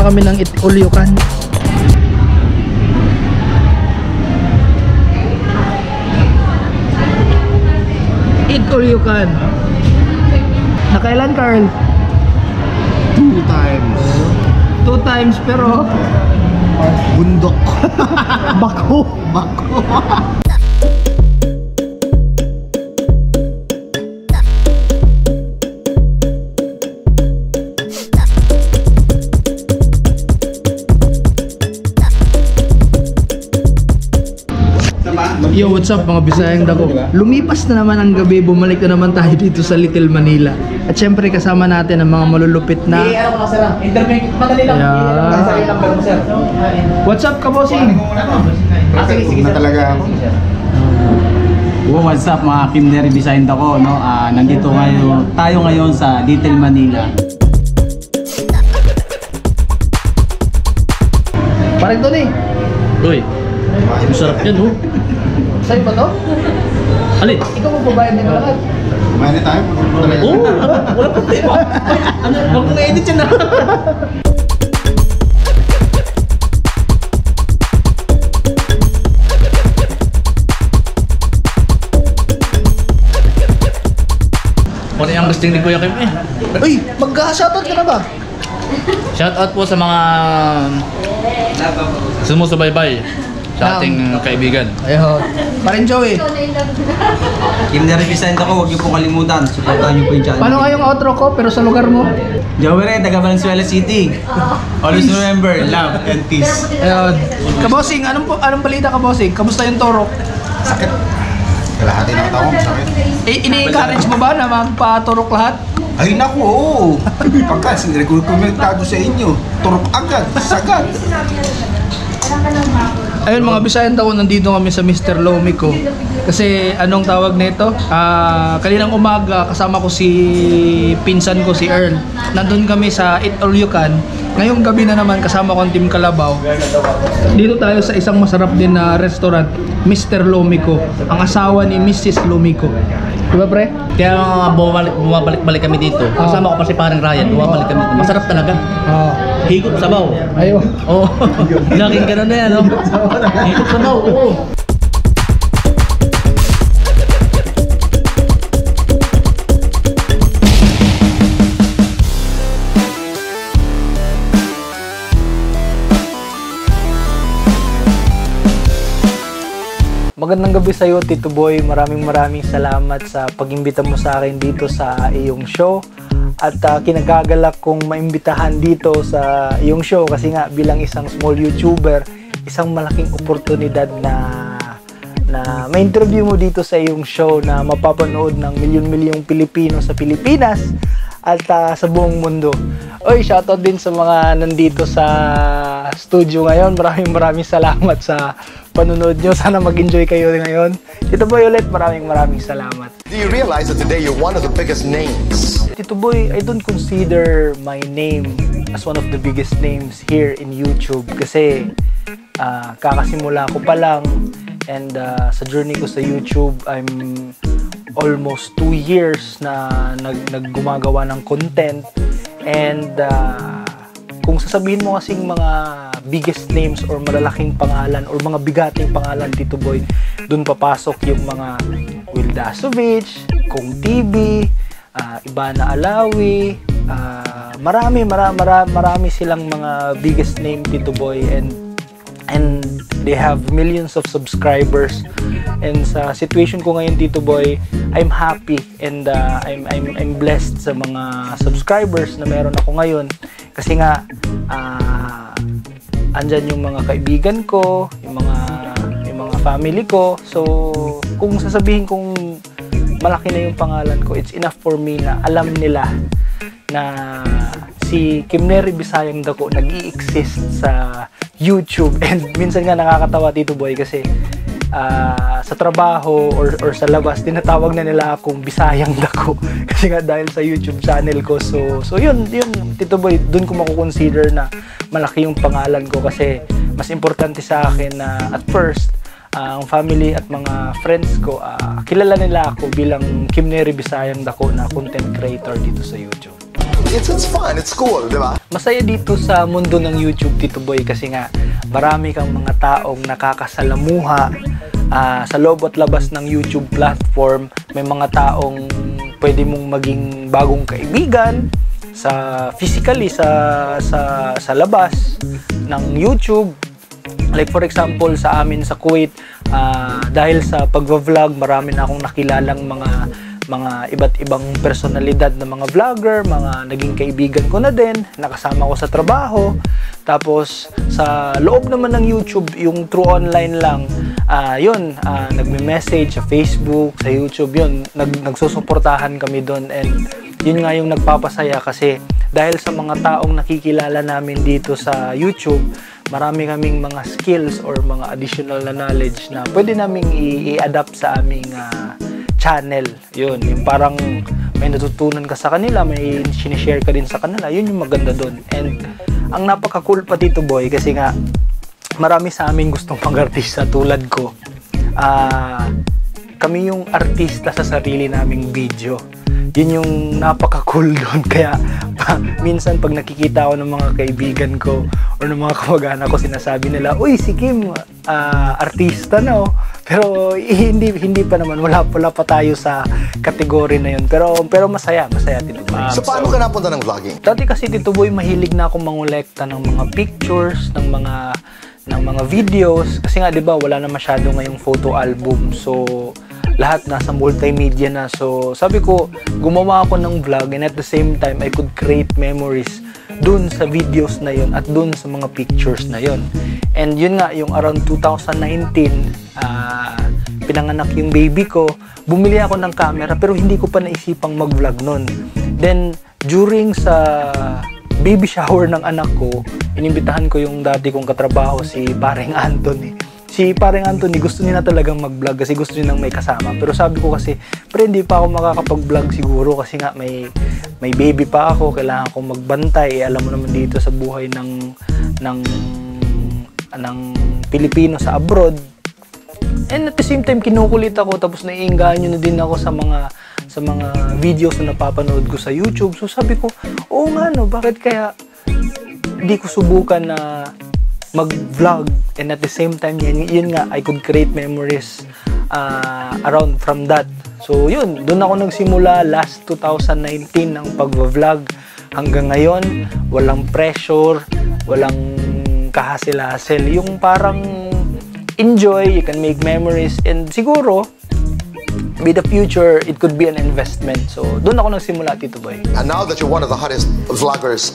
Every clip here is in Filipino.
Muna kami ng you can. Nakailan, Carl? Two times. Two times pero Bundok. bako. Bako. Yo, what's up mga Bisayang Dako? Lumipas na naman ang gabi, bumalik na naman tayo dito sa Little Manila. At syempre kasama natin ang mga malulupit na... ano ko sir? Interview, madali lang. Yeah. What's up, kabosing? Ah, sige, sige na talaga ako. Oh, what's up mga Kim Derry Design ako, no? Ah, nandito ngayon, tayo ngayon sa Little Manila. Parang doon eh. Uy, masarap yan, oh. Sa'yo ba to? Alin? Ikaw magbabayad nito lahat. Kumain na tayo. Oo, oh, wala problema. Ano, wag mong edit yan, ah. Ano yung gusting ni Kuya Kim eh? Uy, mag-shoutout ka na ba? Shout out po sa mga sumusubaybay sa ating kaibigan. Ayun. Parin Joey. Kim Derry Design ako, huwag niyo po kalimutan. Supportahan niyo po yung channel. Paano nga yung outro ko pero sa lugar mo? Joey Ren, taga Valenzuela City. Always remember, love and peace. Ayun. Kabosing, anong, po- anong balita kabosing? Kamusta yung torok? Sakit. Kalahati ng tao, sakit. Eh, ini-encourage mo ba na magpaturok lahat? Ay naku, oo. Pagka sinrekomentado sa inyo, turok agad, sagad. Ayun mga Bisayan daw nandito kami sa Mr. Lomico. Kasi anong tawag nito? Ah, kaninang umaga kasama ko si pinsan ko si Earl. Nandun kami sa Eat All You Can. Ngayong gabi na naman kasama ko ang Team Kalabaw. Dito tayo sa isang masarap din na restaurant, Mr. Lomico. Ang asawa ni Mrs. Lomico. Diba pre? Kaya mga bumabalik, bumabalik-balik kami dito. Kasama ko pa si parang Ryan, bumabalik kami dito. Masarap talaga. Oo. Higop sabaw. Ayun. Oo. Laging ganun na yan, no? Higop sabaw, oo. Magandang gabi sa iyo, Tito Boy. Maraming maraming salamat sa pag-imbita mo sa akin dito sa iyong show. At uh, kinagagalak kong maimbitahan dito sa iyong show kasi nga bilang isang small YouTuber, isang malaking oportunidad na na ma-interview mo dito sa iyong show na mapapanood ng milyon-milyong Pilipino sa Pilipinas at ah, sa buong mundo. Oy, shoutout din sa mga nandito sa studio ngayon. Maraming maraming salamat sa panonood nyo. Sana mag-enjoy kayo ngayon. Tito Boy ulit, maraming maraming salamat. Do you realize that today you're one of the biggest names? Tito Boy, I don't consider my name as one of the biggest names here in YouTube kasi ah, kakasimula ko pa lang and ah, sa journey ko sa YouTube, I'm almost two years na nag, naggumagawa ng content and ah, kung sasabihin mo kasing mga biggest names or malalaking pangalan or mga bigating pangalan Tito Boy, dun papasok yung mga Will Dasovich, Kung TV, ah, Ibana Alawi, ah, marami, mara, mara, marami silang mga biggest name Tito Boy. And and they have millions of subscribers. And sa situation ko ngayon Tito Boy I'm happy and uh, I'm, I'm, I'm blessed sa mga subscribers na meron ako ngayon. Kasi nga ah, andyan yung mga kaibigan ko yung mga yung mga family ko. So kung sasabihin kong malaki na yung pangalan ko it's enough for me na alam nila na si Kim Neri Bisayang Dako nag exist sa YouTube. And minsan nga nakakatawa Tito Boy kasi ah, sa trabaho or, or sa labas tinatawag na nila akong Bisayang Dako. Kasi nga dahil sa YouTube channel ko. So so yun yun Tito Boy doon ko mako-consider na malaki yung pangalan ko kasi mas importante sa akin na at first ah, ang family at mga friends ko ah, kilala nila ako bilang Kim Neri Bisayang Dako na content creator dito sa YouTube. It's, it's fun, it's cool, di ba? Masaya dito sa mundo ng YouTube, Tito Boy, kasi nga marami kang mga taong nakakasalamuha ah, sa loob at labas ng YouTube platform. May mga taong pwede mong maging bagong kaibigan sa physically sa sa sa labas ng YouTube Like for example, sa amin sa Kuwait, ah, dahil sa pagva-vlog, marami na akong nakilalang mga mga iba't ibang personalidad na mga vlogger, mga naging kaibigan ko na din, nakasama ko sa trabaho. Tapos sa loob naman ng YouTube, yung true online lang, ah yun, ah, nagme-message sa Facebook, sa YouTube, yun, nag, nagsusuportahan kami doon and yun nga yung nagpapasaya kasi dahil sa mga taong nakikilala namin dito sa YouTube, marami kaming mga skills or mga additional na knowledge na pwede naming i-adapt sa aming ah, channel. Yun, yung parang may natutunan ka sa kanila, may sinishare ka din sa kanila, yun yung maganda doon. And ang napaka-cool pa dito boy kasi nga marami sa amin gustong pang-artista tulad ko. Ah, kami yung artista sa sarili naming video. Yun yung napaka-cool doon. Kaya pa, minsan pag nakikita ako ng mga kaibigan ko or ng mga kamag-anak ko, sinasabi nila, Uy, si Kim, ah, artista na oh. Pero eh, hindi hindi pa naman wala wala pa tayo sa kategory na yun. Pero pero masaya, masaya dito. So, paano ka napunta ng vlogging? Dati kasi Tito Boy, mahilig na akong mangolekta ng mga pictures, ng mga ng mga videos kasi nga 'di ba wala na masyado ngayong photo album. So lahat nasa multimedia na. So sabi ko, gumawa ako ng vlog and at the same time I could create memories dun sa videos na yon at dun sa mga pictures na yon. And yun nga, yung around 2019, ah, pinanganak yung baby ko, bumili ako ng camera pero hindi ko pa naisipang mag-vlog nun. Then, during sa baby shower ng anak ko, inimbitahan ko yung dati kong katrabaho, si Paring Anthony. Si Paring Anthony, gusto niya na talagang mag-vlog kasi gusto niya nang may kasama. Pero sabi ko kasi, pre, hindi pa ako makakapag-vlog siguro kasi nga may, may baby pa ako, kailangan kong magbantay. Eh, alam mo naman dito sa buhay ng, ng, ng Pilipino sa abroad, And at the same time, kinukulit ako tapos naiingahan nyo na din ako sa mga sa mga videos na napapanood ko sa YouTube. So sabi ko, oo nga no, bakit kaya di ko subukan na mag-vlog and at the same time yun, yun nga I could create memories uh, around from that. So yun doon ako nagsimula last 2019 ng pag-vlog. Hanggang ngayon walang pressure walang kahasil-hasil yung parang enjoy you can make memories and siguro with the future it could be an investment. So doon ako nagsimula Tito Boy. And now that you're one of the hottest vloggers,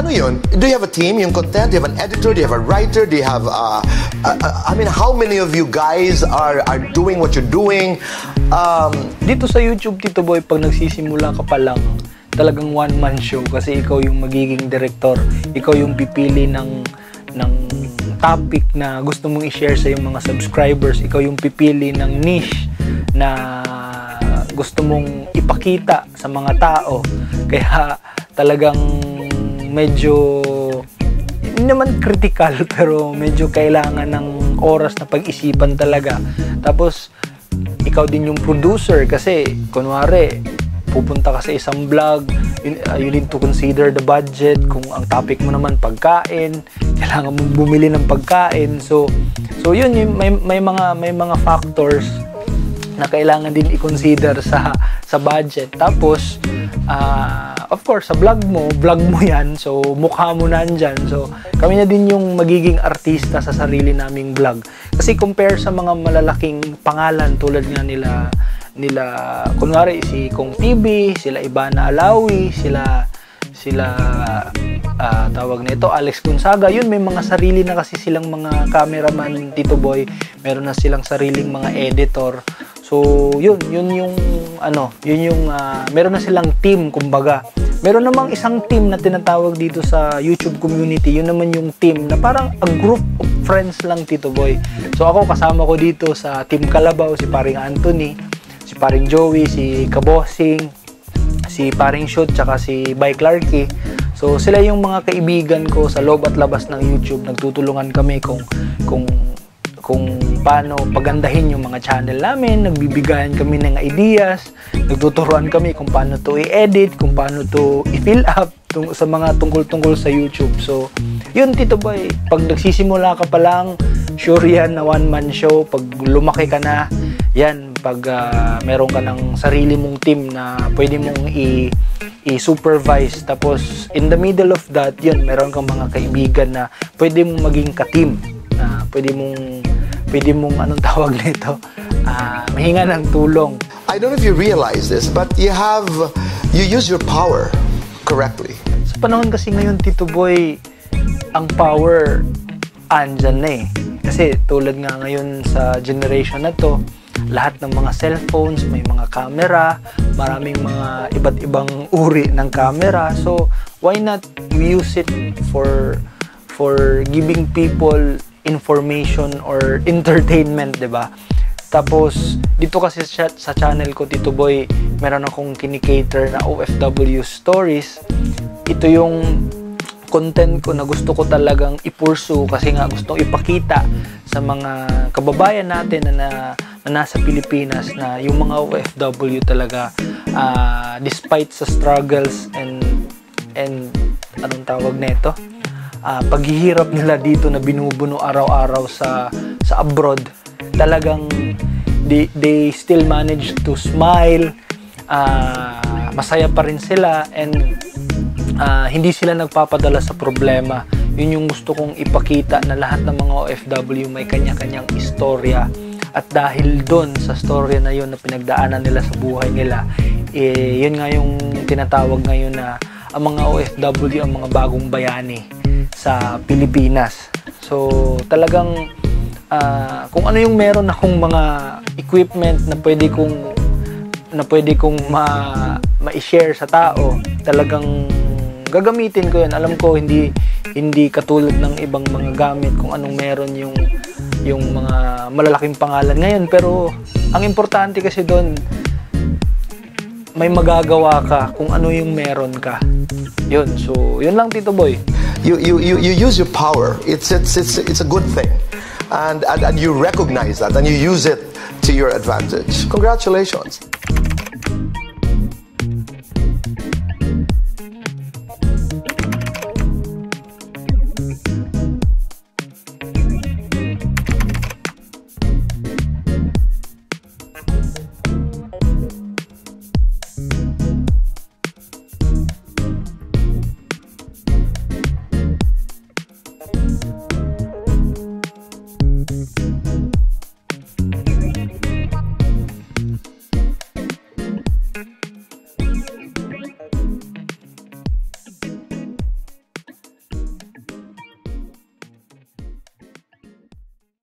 ano yun? Do you have a team, yung content? Do you have an editor? Do you have a writer? Do you have, uh, uh, uh, I mean, how many of you guys are, are doing what you're doing? Um, dito sa YouTube Tito Boy pag nagsisimula ka pa lang talagang one man show kasi ikaw yung magiging director ikaw yung pipili ng ng topic na gusto mong i-share sa iyong mga subscribers ikaw yung pipili ng niche na gusto mong ipakita sa mga tao kaya talagang medyo hindi naman critical pero medyo kailangan ng oras na pag-isipan talaga. Tapos ikaw din yung producer kasi kunwari pupunta ka sa isang vlog you, uh, you need to consider the budget kung ang topic mo naman pagkain kailangan mong bumili ng pagkain. So so yun may, may mga may mga factors na kailangan din i-consider sa sa budget. Tapos ah, of course sa vlog mo vlog mo yan. So mukha mo nandyan. So kami na din yung magiging artista sa sarili naming vlog. Kasi compare sa mga malalaking pangalan tulad nga nila nila kunwari si Kong TV sila Ibana Alawi sila sila ah, tawag nito Alex Gonzaga. Yun may mga sarili na kasi silang mga cameraman Tito Boy. Meron na silang sariling mga editor so yun yun yung ano yun yung ah, meron na silang team kumbaga meron namang isang team na tinatawag dito sa YouTube community yun naman yung team na parang a group of friends lang Tito Boy so ako kasama ko dito sa team Kalabaw si paring Anthony si paring Joey si Kabosing si Paring Shoot tsaka si Bike Clarky. So sila yung mga kaibigan ko sa loob at labas ng YouTube. Nagtutulungan kami kung kung kung paano pagandahin yung mga channel namin, nagbibigayan kami ng ideas, nagtuturuan kami kung paano to i-edit, kung paano to i-fill up tung- sa mga tungkol-tungkol sa YouTube. So, yun Tito Boy, pag nagsisimula ka pa lang, sure yan na one-man show. Pag lumaki ka na, yan, pag ah, meron ka ng sarili mong team na pwede mong i- i-supervise. Tapos, in the middle of that, yun, meron kang mga kaibigan na pwede mong maging ka-team. Na pwede mong, pwede mong, anong tawag nito? Ah, mahinga ng tulong. I don't know if you realize this, but you have, you use your power correctly. Sa panahon kasi ngayon, Tito Boy, ang power andyan na eh. Kasi tulad nga ngayon sa generation na to, lahat ng mga cellphones, may mga camera, maraming mga iba't ibang uri ng camera. So, why not use it for for giving people information or entertainment, ba? Tapos, dito kasi sa, sa channel ko, Tito Boy, meron akong kinikater na OFW stories. Ito yung content ko na gusto ko talagang ipursu kasi nga gusto ipakita sa mga kababayan natin na, na, na nasa Pilipinas na yung mga OFW talaga ah, despite sa struggles and and anong tawag nito ah, paghihirap nila dito na binubuno araw-araw sa sa abroad talagang they, they still manage to smile ah, masaya pa rin sila and ah, hindi sila nagpapadala sa problema. Yun yung gusto kong ipakita na lahat ng mga OFW may kanya-kanyang istorya. At dahil doon sa storya na yun na pinagdaanan nila sa buhay nila, eh, yun nga yung tinatawag ngayon na ang mga OFW ang mga bagong bayani sa Pilipinas. So talagang ah, kung ano yung meron akong mga equipment na pwede kong na pwede kong ma, ma-share sa tao, talagang gagamitin ko yun. Alam ko hindi hindi katulad ng ibang mga gamit kung anong meron yung yung mga malalaking pangalan ngayon pero ang importante kasi doon may magagawa ka kung ano yung meron ka. Yun. So, yun lang Tito Boy. You, you, you, you use your power. It's, it's, it's, it's a good thing. And, and, and you recognize that and you use it to your advantage. Congratulations.